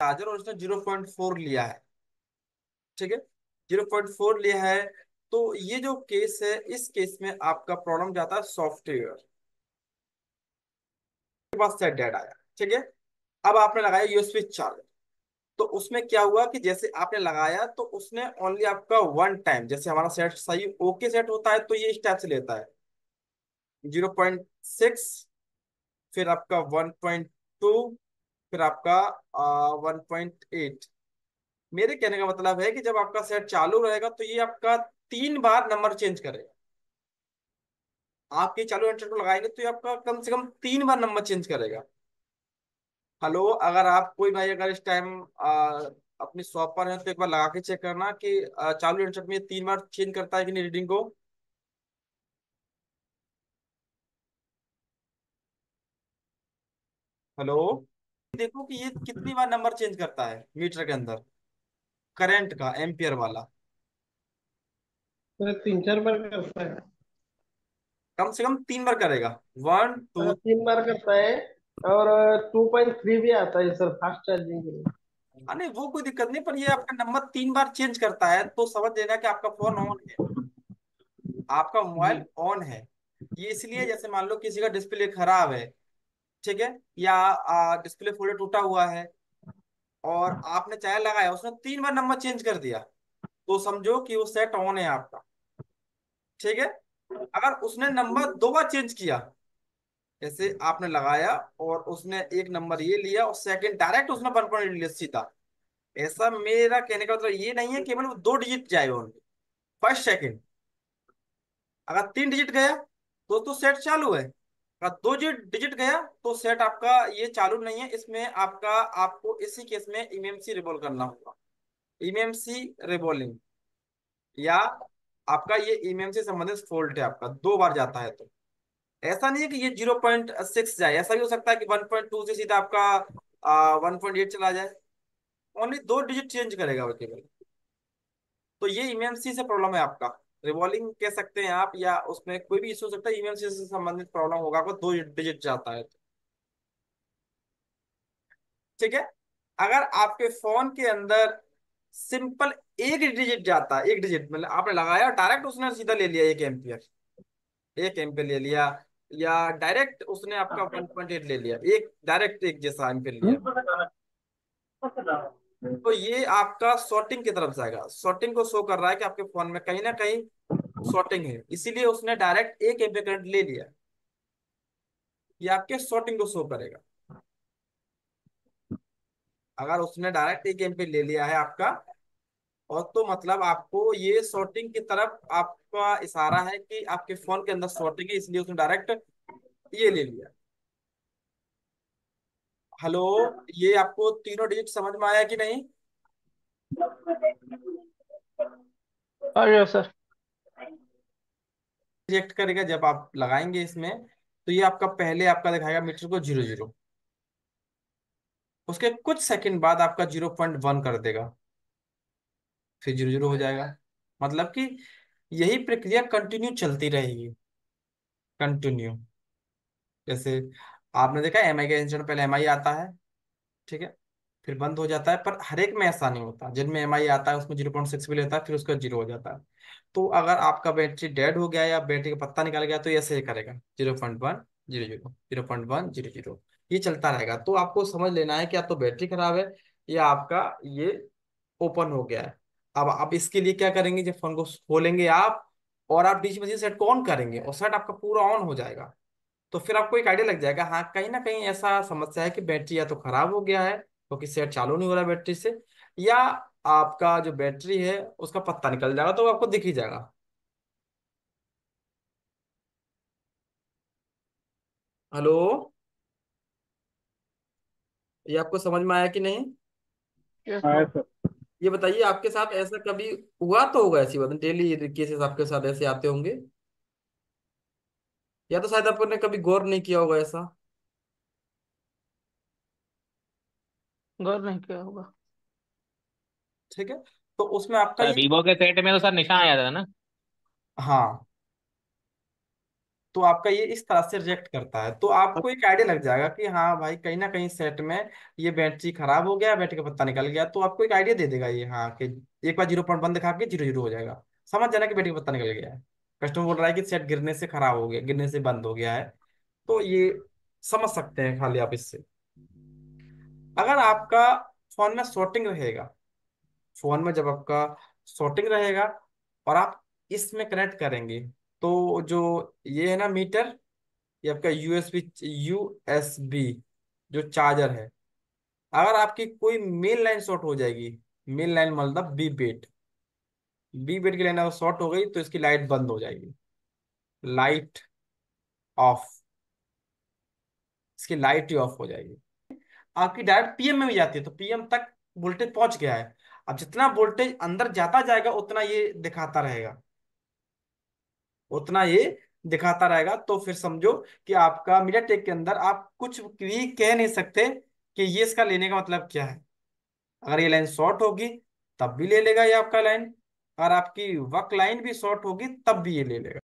Charger और उसने zero point four लिया है। ठीक है? ज़ीरो पॉइंट फोर लिया है तो ये जो केस है, इस केस में आपका प्रॉब्लम जाता है सॉफ्टवेयर। के पास सेट डेट आया। ठीक है? अब आपने लगाया यूएसबी चार्जर। तो उसमें क्या हुआ कि जैसे आपने लगाया तो उसने ओनली आपका वन टाइम जैसे हमारा सेट सही ओके सेट होता है तो ये इस टाइप से लेता है। ज़ीरो पॉइंट सिक्स, फिर आपका वन पॉइंट टू फिर आपका वन पॉइंट एट मेरे कहने का मतलब है कि जब आपका सेट चालू रहेगा तो ये आपका तीन बार नंबर चेंज करेगा। आपके चालू इंटरनेट को लगाएँगे तो ये आपका कम से कम तीन बार नंबर चेंज करेगा। हेलो अगर आप कोई भाई अगर इस टाइम अपनी शॉप पर है तो एक बार लगा के चेक करना कि आ, चालू इंटरनेट में तीन बार चेंज करता है कि नहीं रीडिंग को। हेलो देखो कि ये कितनी बार नंबर चेंज करता है मीटर के अंदर? करंट का एम्पियर वाला। तो तीन चार बार करता है। कम से कम तीन बार करेगा। वन टू तीन बार करता है और टू पॉइंट थ्री भी आता है सर फास्ट चार्जिंग के लिए। नहीं वो कोई दिक्कत नहीं पर ये आपका नंबर तीन बार चेंज करता है तो समझ लेना कि आपका फ़ोन ऑन है। आपका मोबाइल ऑन है। ये इसलिए जैसे मान लो किसी का डिस्प्ले खराब है ठीक है? या डिस्प्ले फोल्डर टूटा हुआ है और आपने चाहे लगाया, उसने तीन बार नंबर चेंज कर दिया तो समझो कि वो सेट ऑन है आपका। ठीक है? अगर उसने नंबर दो बार चेंज किया, जैसे आपने लगाया और उसने एक नंबर ये लिया और सेकंड डायरेक्ट उसने वन पॉइंट सीधा, ऐसा मेरा कहने का मतलब ये नहीं है केवल वो दो डिजिट जाए ओनली फ़र्स्ट सेकंड अगर तीन डिजिट गया तो तो सेट चालू है। दो डिजिट गया तो सेट आपका ये चालू नहीं है, इसमें आपका, आपको इसी केस में इमएमसी रिवॉल्व करना होगा। इमएमसी रिवॉल्विंग या आपका ये इमएमसी संबंधित फॉल्ट है आपका, दो बार जाता है तो। ऐसा नहीं है कि ये ज़ीरो पॉइंट सिक्स जाए, ऐसा भी हो सकता है कि वन पॉइंट टू से सीधा आपका वन पॉइंट एट चला जाए। ओनली दो डिजिट चेंज करेगा वो केवल। तो ये इमएमसी से प्रॉब्लम है आपका। रिवॉल्विंग कह सकते हैं आप या उसमें कोई भी इशू हो सकता है इमएमसी से संबंधित प्रॉब्लम होगा आपको दो डिजिट जाता है। ठीक है? अगर आपके फ़ोन के अंदर सिंपल एक डिजिट जाता है एक डिजिट मतलब आपने लगाया डायरेक्ट उसने सीधा ले लिया एक एम्पियर एक एम्पियर ले लिया या डायरेक्ट उसने आपका वन पॉइंट एट ले लिया एक डायरेक्ट एक जैसा एम्पियर लिया। तो ये आपका सॉर्टिंग की तरफ़ जाएगा सॉर्टिंग को शो कर रहा है कि आपके फ़ोन में कहीं ना कहीं सॉर्टिंग है। इसीलिए उसने डायरेक्ट एक एम्पियर करंट ले लिया। ये आपके सॉर्टिंग को शो करेगा। अगर उसने डायरेक्ट एक एम्पियर ले लिया है आपका, और तो मतलब आपको ये सॉर्टिंग की तरफ़ आपका इशारा है कि आपके फ़ोन के अंदर शॉर्टिंग है, इसलिए उसने डायरेक्ट ये ले लिया। हेलो ये आपको तीनों डिजिट समझ में आया कि नहीं? सर रिजेक्ट करेगा जब आप लगाएँगे इसमें तो ये आपका पहले आपका दिखाएगा मीटर को ज़ीरो ज़ीरो। उसके कुछ सेकंड बाद आपका ज़ीरो पॉइंट वन कर देगा। फिर ज़ीरो ज़ीरो हो जाएगा। मतलब कि यही प्रक्रिया कंटिन्यू चलती रहेगी। कंटिन्यू जैसे आपने देखा एम आई का इंसिडेंट पहले एम आई आता है, ठीक है? फिर बंद हो जाता है, पर हर एक में ऐसा नहीं होता। जिनमें एम आई आता है, उसमें ज़ीरो पॉइंट सिक्स भी लेता है, फिर उसका ज़ीरो हो जाता है। तो अगर आपका बैटरी डेड हो गया या बैटरी का पत्ता निकल गया तो ऐसे ही करेगा। Zero point one zero zero zero point one zero zero ये चलता रहेगा। तो आपको समझ लेना है कि या तो बैटरी खराब है, या आपका ये ओपन हो गया है। अब आप इसके लिए क्या करेंगे? जब फ़ोन को खोलेंगे आप, और आप डीसी मशीन सेट को ऑन करेंगे, और सेट आपका पूरा ऑन हो जाएगा। तो फिर आपको एक आइडिया लग जाएगा हाँ कहीं ना कहीं ऐसा समस्या है कि बैटरी या तो खराब हो गया है क्योंकि तो सेट चालू नहीं हो रहा बैटरी से या आपका जो बैटरी है उसका पत्ता निकल जाएगा तो वो आपको दिख ही जाएगा। हेलो? ये आपको समझ में आया कि नहीं? ये बताइए आपके साथ ऐसा कभी हुआ तो होगा ऐसी बात? डेली केसेस आपके साथ ऐसे आते होंगे? या तो शायद आपने कभी गौर नहीं किया होगा ऐसा। गौर नहीं किया होगा। ठीक है तो उसमें आपका ये वीवो के सेट में तो सर निशान आया था ना। हाँ। तो आपका ये इस तरह से रिजेक्ट करता है तो आपको एक आइडिया लग जाएगा कि हाँ भाई कहीं ना कहीं सेट में ये बैटरी खराब हो गया बैटरी का पत्ता निकल गया तो आपको एक आइडिया दे देगा ये हाँ कि एक बार ज़ीरो पॉइंट बंद दिखा के ज़ीरो ज़ीरो हो जाएगा। समझ जाना कि बैटरी का पत्ता निकल गया है। कस्टमर बोल रहा है कि सेट गिरने से खराब हो गया, गिरने से बंद हो गया है। तो ये समझ सकते हैं खाली आप इससे। अगर आपका फ़ोन में शॉर्टिंग रहेगा, फ़ोन में जब आपका शॉर्टिंग रहेगा और आप इसमें कनेक्ट करेंगे तो जो ये है ना मीटर ये आपका यूएसबी यूएसबी जो चार्जर है, अगर आपकी कोई मेन लाइन शॉर्ट हो जाएगी मेन लाइन मतलब बी बेट बी बेट की लाइन अगर शॉर्ट हो गई तो इसकी लाइट बंद हो जाएगी। लाइट ऑफ़ इसकी लाइट ही ऑफ़ हो जाएगी। आपकी डायरेक्ट पीएम में भी जाती है तो पीएम तक वोल्टेज पहुँच गया है। अब जितना वोल्टेज अंदर जाता जाएगा, उतना ये दिखाता रहेगा। उतना ये दिखाता रहेगा तो फिर समझो कि आपका मीडिया टेक के अंदर आप कुछ भी कह नहीं सकते कि ये इसका लेने का मतलब क्या है। अगर ये लाइन शॉर्ट होगी, तब भी ले लेगा ये आपका लाइन अगर आपकी वर्क लाइन भी शॉर्ट होगी तब भी ये ले लेगा।